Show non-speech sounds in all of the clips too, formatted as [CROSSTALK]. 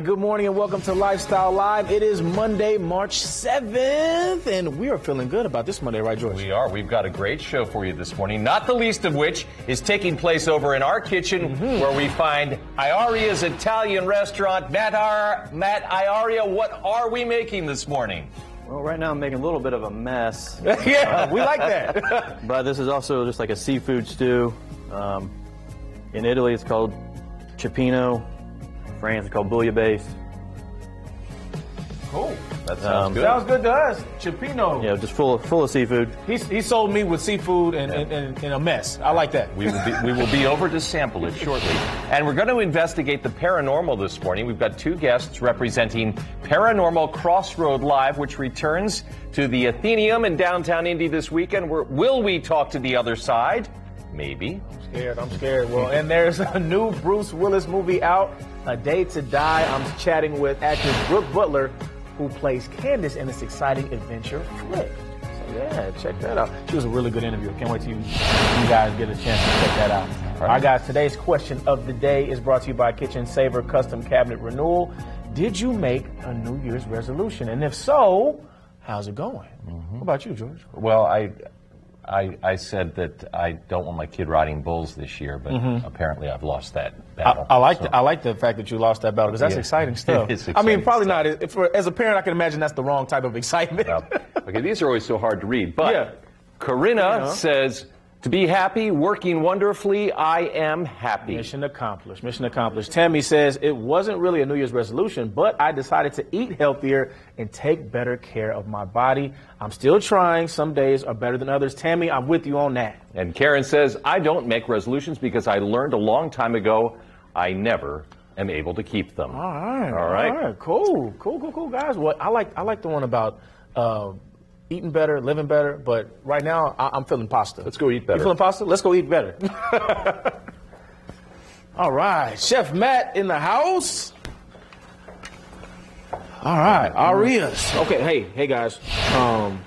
right, good morning and welcome to Lifestyle Live. It is Monday, March 7th, and we are feeling good about this Monday, right, George? We are. We've got a great show for you this morning, not the least of which is taking place over in our kitchen Mm-hmm. where we find Iaria's Italian restaurant. Matt, Ar- Matt Iaria, what are we making this morning? Well, right now I'm making a little bit of a mess, [LAUGHS] yeah, we like that. [LAUGHS] but this is also just like a seafood stew. Um, in Italy, it's called cioppino. France, it's called bouillabaisse. cool. That sounds Um, good. Sounds good to us. Chipino. Yeah, just full of, full of seafood. He, he sold me with seafood and, and, and, and a mess. I like that. We will, be, we will be [LAUGHS] over to sample it shortly. And we're going to investigate the paranormal this morning. We've got two guests representing Paranormal Crossroad Live, which returns to the Athenaeum in downtown Indy this weekend. Where, will we talk to the other side? Maybe. I'm scared. I'm scared. Well, and there's a [LAUGHS] new Bruce Willis movie out, A Day to Die. I'm chatting with actress Brooke Butler, who plays Candace in this exciting adventure flick. So yeah, check that out. She was a really good interview. Can't wait till you, you guys get a chance to check that out. All right, guys. Today's question of the day is brought to you by Kitchen Saver Custom Cabinet Renewal. Did you make a New Year's resolution? And if so, how's it going? Mm-hmm. What about you, George? Well, I, I, I said that I don't want my kid riding bulls this year, but mm-hmm. apparently I've lost that battle. I like So- the, I like the fact that you lost that battle because that's Yeah. exciting [LAUGHS] stuff. It is I mean, probably stuff. not. For, as a parent, I can imagine that's the wrong type of [LAUGHS] excitement. Well, okay, these are always so hard to read. But Yeah. Corinna Yeah. says, to be happy, working wonderfully, I am happy. Mission accomplished. Mission accomplished. Tammy says it wasn't really a New Year's resolution, but I decided to eat healthier and take better care of my body. I'm still trying. Some days are better than others. Tammy, I'm with you on that. And Karen says, I don't make resolutions because I learned a long time ago I never am able to keep them. All right. All right. All right. Cool. Cool. Cool. Cool, guys. Well, I like I like the one about uh, eating better, living better. But right now, I, I'm feeling pasta. Let's go eat better. You feeling pasta? Let's go eat better. [LAUGHS] All right, Chef Matt in the house. All right, Arias. Okay, hey, hey guys. Um,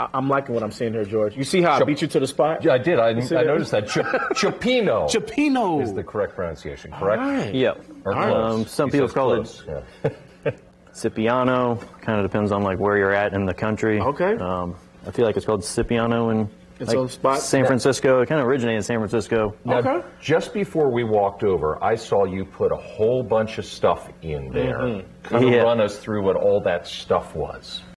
I- I'm liking what I'm seeing here, George. You see how I beat you to the spot? Yeah, I did. I, I noticed that. Ch- [LAUGHS] Chopino Chipino. is the correct pronunciation, correct? All right. Yep. Or close. Um, some He people call close. it Yeah. [LAUGHS] Cipiano. Kind of depends on like where you're at in the country. Okay. Um, I feel like it's called Cipiano in In like, some spots? San Francisco. It kind of originated in San Francisco. Now, Okay. just before we walked over, I saw you put a whole bunch of stuff in there. Kind of Yeah. run us through what all that stuff was.